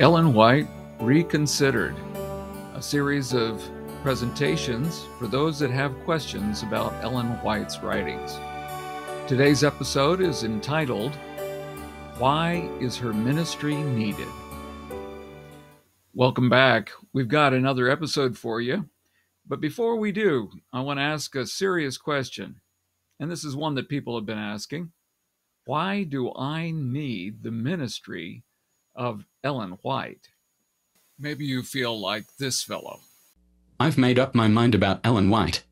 Ellen White Reconsidered, a series of presentations for those that have questions about Ellen White's writings. Today's episode is entitled, Why is Her Ministry Needed? Welcome back. We've got another episode for you. But before we do, I want to ask a serious question. And this is one that people have been asking Why do I need the ministry of Ellen White? Maybe you feel like this fellow. I've made up my mind about Ellen White.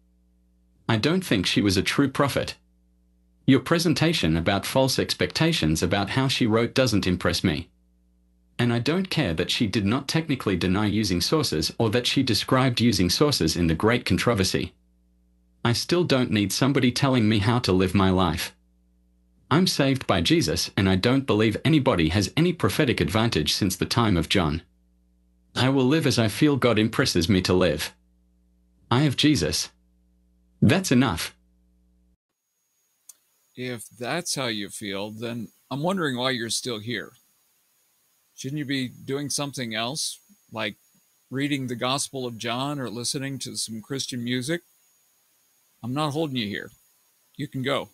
I don't think she was a true prophet. Your presentation about false expectations about how she wrote doesn't impress me. And I don't care that she did not technically deny using sources or that she described using sources in the Great Controversy. I still don't need somebody telling me how to live my life. I'm saved by Jesus and I don't believe anybody has any prophetic advantage since the time of John. I will live as I feel God impresses me to live. I have Jesus. That's enough. If that's how you feel, then I'm wondering why you're still here. Shouldn't you be doing something else, like reading the Gospel of John or listening to some Christian music? I'm not holding you here. You can go.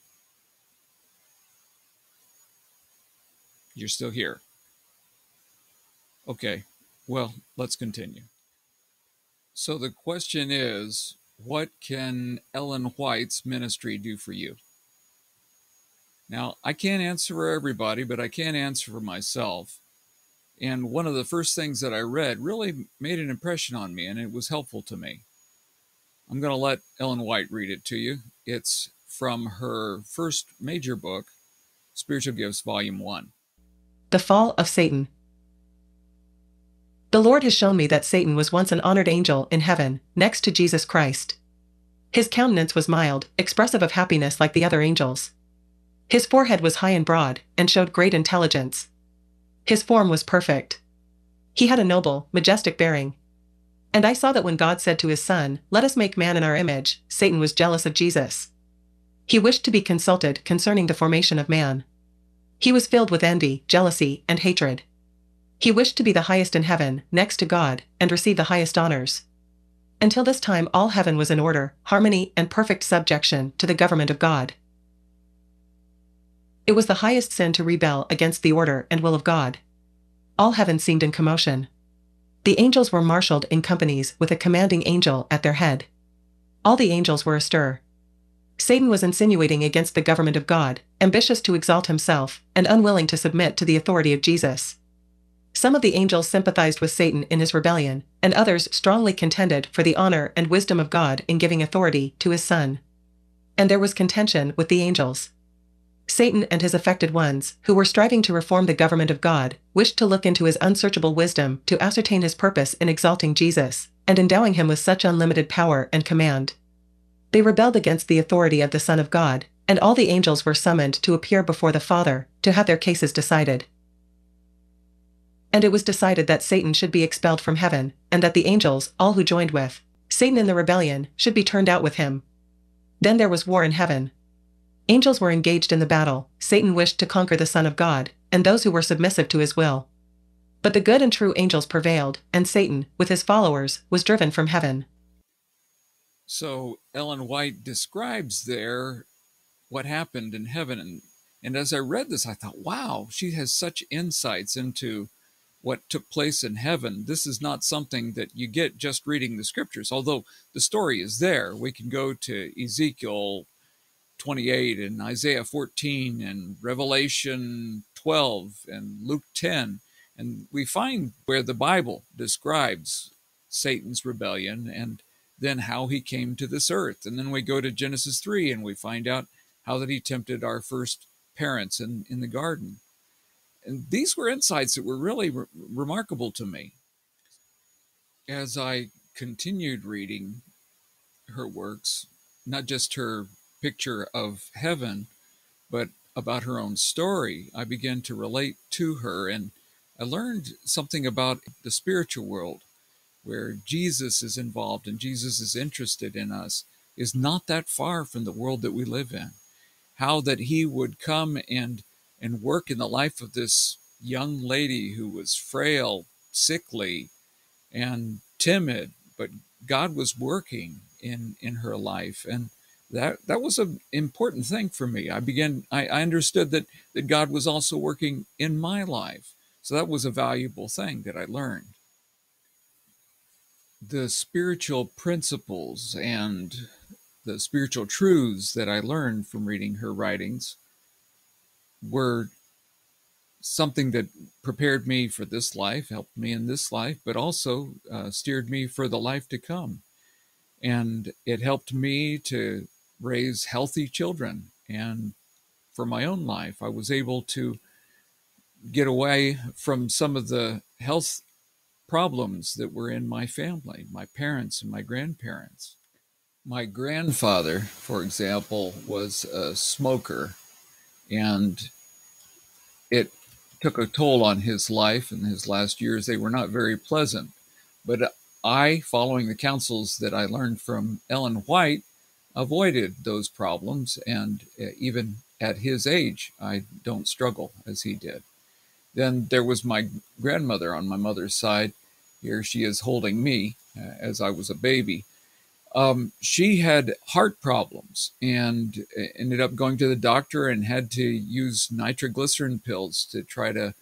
You're still here. Okay, well, let's continue. So the question is what can Ellen White's ministry do for you? Now, I can't answer for everybody, but I can answer for myself. And one of the first things that I read really made an impression on me, and it was helpful to me. I'm going to let Ellen White read it to you. It's from her first major book, Spiritual Gifts, Volume 1. The Fall of Satan. The Lord has shown me that Satan was once an honored angel in heaven, next to Jesus Christ. His countenance was mild, expressive of happiness like the other angels. His forehead was high and broad, and showed great intelligence. His form was perfect. He had a noble, majestic bearing. And I saw that when God said to his Son, Let us make man in our image, Satan was jealous of Jesus. He wished to be consulted concerning the formation of man. He was filled with envy, jealousy, and hatred. He wished to be the highest in heaven, next to God, and receive the highest honors. Until this time, all heaven was in order, harmony, and perfect subjection to the government of God. It was the highest sin to rebel against the order and will of God. All heaven seemed in commotion. The angels were marshaled in companies with a commanding angel at their head. All the angels were astir, Satan was insinuating against the government of God, ambitious to exalt himself, and unwilling to submit to the authority of Jesus. Some of the angels sympathized with Satan in his rebellion, and others strongly contended for the honor and wisdom of God in giving authority to his Son. And there was contention with the angels. Satan and his affected ones, who were striving to reform the government of God, wished to look into his unsearchable wisdom to ascertain his purpose in exalting Jesus, and endowing him with such unlimited power and command. They rebelled against the authority of the Son of God, and all the angels were summoned to appear before the Father to have their cases decided. And it was decided that Satan should be expelled from heaven, and that the angels, all who joined with Satan in the rebellion, should be turned out with him. Then there was war in heaven. Angels were engaged in the battle, Satan wished to conquer the Son of God, and those who were submissive to his will. But the good and true angels prevailed, and Satan, with his followers, was driven from heaven. So Ellen White describes there what happened in heaven. And, and as I read this, I thought, wow, she has such insights into what took place in heaven. This is not something that you get just reading the scriptures, although the story is there. We can go to Ezekiel 28 and Isaiah 14 and Revelation 12 and Luke 10. And we find where the Bible describes Satan's rebellion and then how he came to this earth. And then we go to Genesis 3 and we find out how that he tempted our first parents in, in the garden. And these were insights that were really re- remarkable to me. As I continued reading her works, not just her picture of heaven, but about her own story, I began to relate to her and I learned something about the spiritual world where Jesus is involved and Jesus is interested in us is not that far from the world that we live in. How that he would come and and work in the life of this young lady who was frail, sickly and timid, but God was working in in her life, and that that was an important thing for me. I began I, I understood that that God was also working in my life, so that was a valuable thing that I learned. The spiritual principles and the spiritual truths that I learned from reading her writings were something that prepared me for this life, helped me in this life, but also uh, steered me for the life to come. And it helped me to raise healthy children. And for my own life, I was able to get away from some of the health problems that were in my family, my parents and my grandparents. My grandfather, for example, was a smoker, and it took a toll on his life in his last years. They were not very pleasant. But I, following the counsels that I learned from Ellen White, avoided those problems. And uh, even at his age, I don't struggle as he did. Then there was my grandmother on my mother's side. Here she is holding me uh, as I was a baby. Um, she had heart problems and uh, ended up going to the doctor and had to use nitroglycerin pills to try to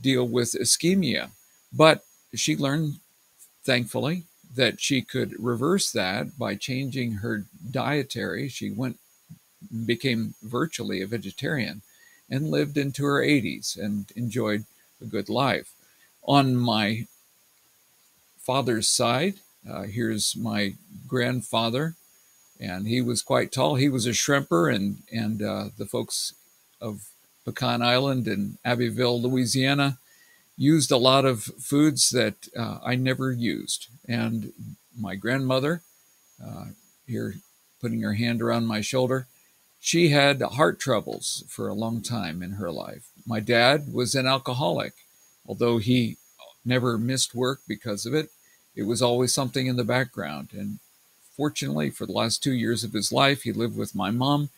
deal with ischemia. But she learned, thankfully, that she could reverse that by changing her dietary. She went became virtually a vegetarian and lived into her 80s and enjoyed a good life. On my father's side, uh, here's my grandfather, and he was quite tall. He was a shrimper, and and uh, the folks of Pecan Island and Abbeville, Louisiana, used a lot of foods that uh, I never used. And my grandmother, uh, here putting her hand around my shoulder, she had heart troubles for a long time in her life. My dad was an alcoholic, although he never missed work because of it. It was always something in the background. And fortunately, for the last two years of his life, he lived with my mom,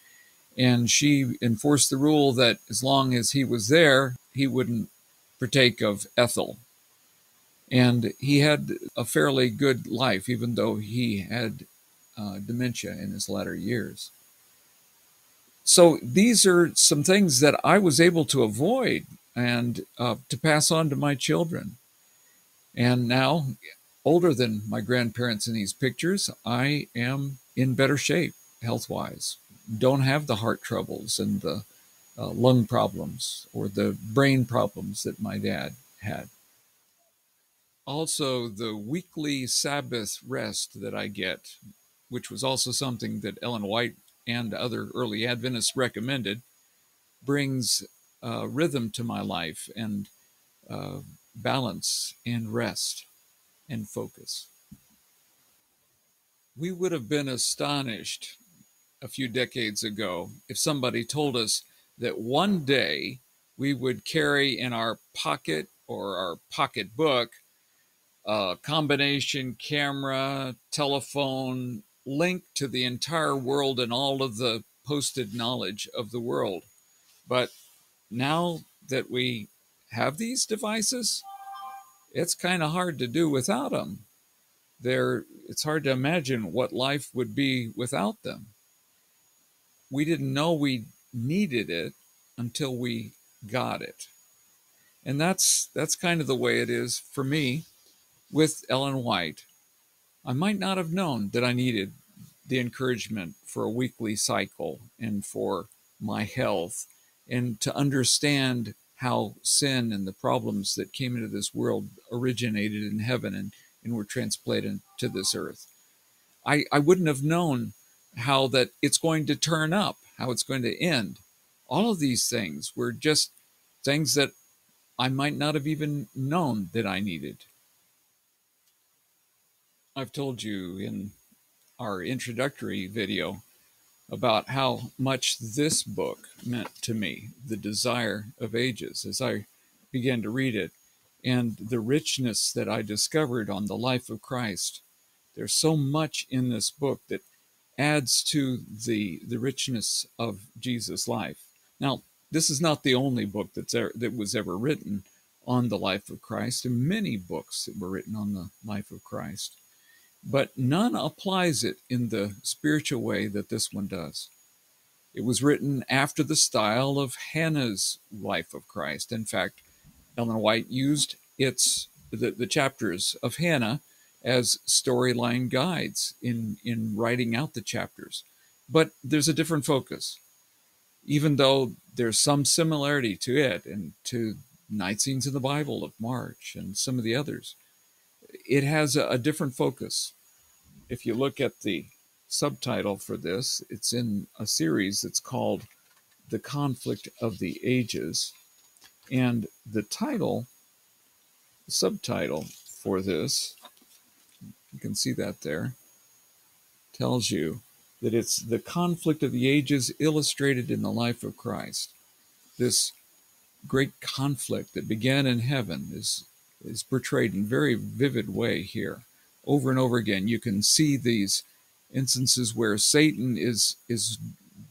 and she enforced the rule that as long as he was there, he wouldn't partake of ethyl. And he had a fairly good life, even though he had uh, dementia in his latter years. So these are some things that I was able to avoid and uh, to pass on to my children. And now, older than my grandparents in these pictures, I am in better shape health wise. Don't have the heart troubles and the uh, lung problems or the brain problems that my dad had. Also, the weekly Sabbath rest that I get, which was also something that Ellen White and other early Adventists recommended, brings uh, rhythm to my life and uh, balance and rest and focus. We would have been astonished a few decades ago if somebody told us that one day we would carry in our pocket or our pocketbook a combination camera, telephone, link to the entire world and all of the posted knowledge of the world. But now that we have these devices, it's kind of hard to do without them. There, it's hard to imagine what life would be without them. We didn't know we needed it until we got it. And that's that's kind of the way it is for me with Ellen White. I might not have known that I needed the encouragement for a weekly cycle and for my health and to understand how sin and the problems that came into this world originated in heaven and, and were transplanted to this earth. I, I wouldn't have known how that it's going to turn up, how it's going to end. All of these things were just things that I might not have even known that I needed. I've told you in our introductory video about how much this book meant to me, The Desire of Ages, as I began to read it, and the richness that I discovered on the life of Christ. There's so much in this book that adds to the, the richness of Jesus' life. Now, this is not the only book that's er, that was ever written on the life of Christ and many books that were written on the life of Christ, but none applies it in the spiritual way that this one does. It was written after the style of Hanna's life of Christ. In fact, Ellen White used its the, the chapters of Hannah as storyline guides in in writing out the chapters. But there's a different focus. Even though there's some similarity to it and to Night Scenes in the Bible of March and some of the others, it has a, a different focus. If you look at the subtitle for this, it's in a series that's called The Conflict of the Ages. And the title, subtitle for this, you can see that there, tells you that it's the conflict of the ages illustrated in the life of Christ. This great conflict that began in heaven is, is portrayed in very vivid way here. Over and over again, you can see these instances where Satan is is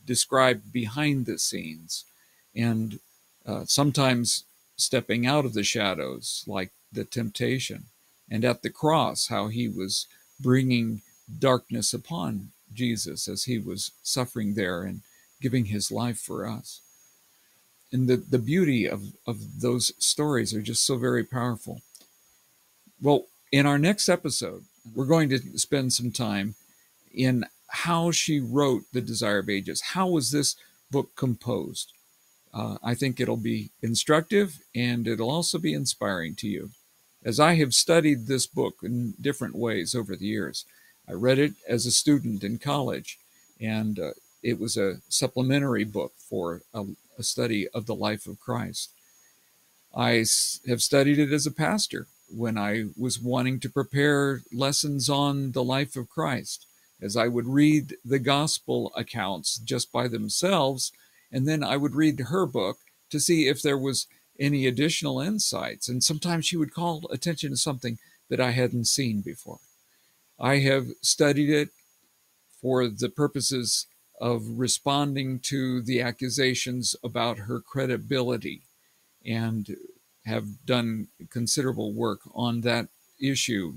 described behind the scenes, and uh, sometimes stepping out of the shadows, like the temptation, and at the cross, how he was bringing darkness upon Jesus as he was suffering there and giving his life for us. And the, the beauty of, of those stories are just so very powerful. Well, in our next episode, we're going to spend some time in how she wrote The Desire of Ages. How was this book composed? Uh, I think it'll be instructive and it'll also be inspiring to you. As I have studied this book in different ways over the years, I read it as a student in college, and uh, it was a supplementary book for a, a study of the life of Christ. I have studied it as a pastor when I was wanting to prepare lessons on the life of Christ as I would read the gospel accounts just by themselves, and then I would read her book to see if there was any additional insights. And sometimes she would call attention to something that I hadn't seen before. I have studied it for the purposes of responding to the accusations about her credibility and have done considerable work on that issue.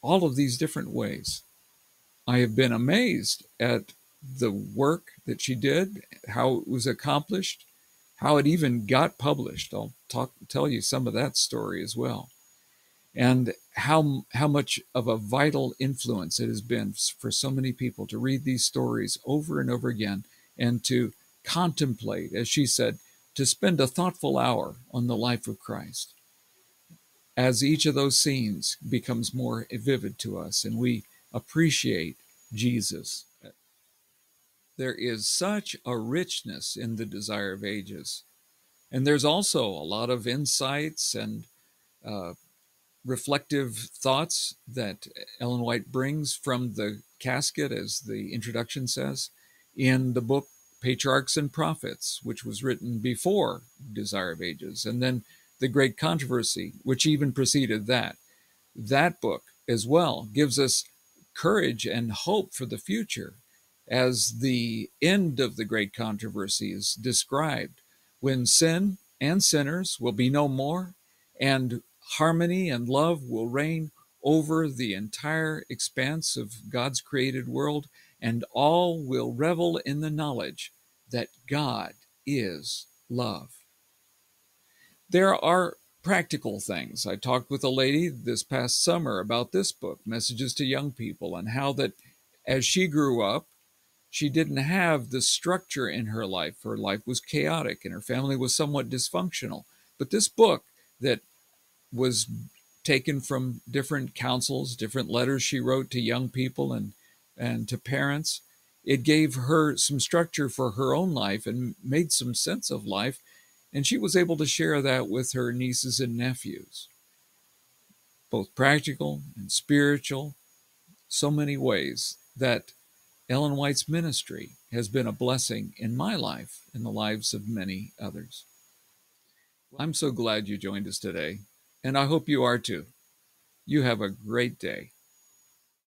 All of these different ways. I have been amazed at the work that she did, how it was accomplished, how it even got published. I'll talk tell you some of that story as well. And how how much of a vital influence it has been for so many people to read these stories over and over again and to contemplate, as she said, to spend a thoughtful hour on the life of Christ. As each of those scenes becomes more vivid to us and we appreciate Jesus. There is such a richness in the desire of ages. And there's also a lot of insights and uh, reflective thoughts that Ellen White brings from the casket, as the introduction says, in the book Patriarchs and Prophets, which was written before Desire of Ages, and then The Great Controversy, which even preceded that. That book as well gives us courage and hope for the future as the end of the great controversy is described when sin and sinners will be no more and harmony and love will reign over the entire expanse of God's created world, and all will revel in the knowledge that God is love. There are practical things. I talked with a lady this past summer about this book, Messages to Young People, and how that as she grew up, she didn't have the structure in her life. Her life was chaotic and her family was somewhat dysfunctional. But this book that was taken from different counsels, different letters she wrote to young people and, and to parents, it gave her some structure for her own life and made some sense of life and she was able to share that with her nieces and nephews, both practical and spiritual, so many ways that Ellen White's ministry has been a blessing in my life and the lives of many others. I'm so glad you joined us today, and I hope you are too. You have a great day.